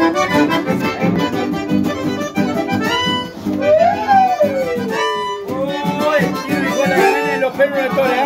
Uy, y con la gana de los perros.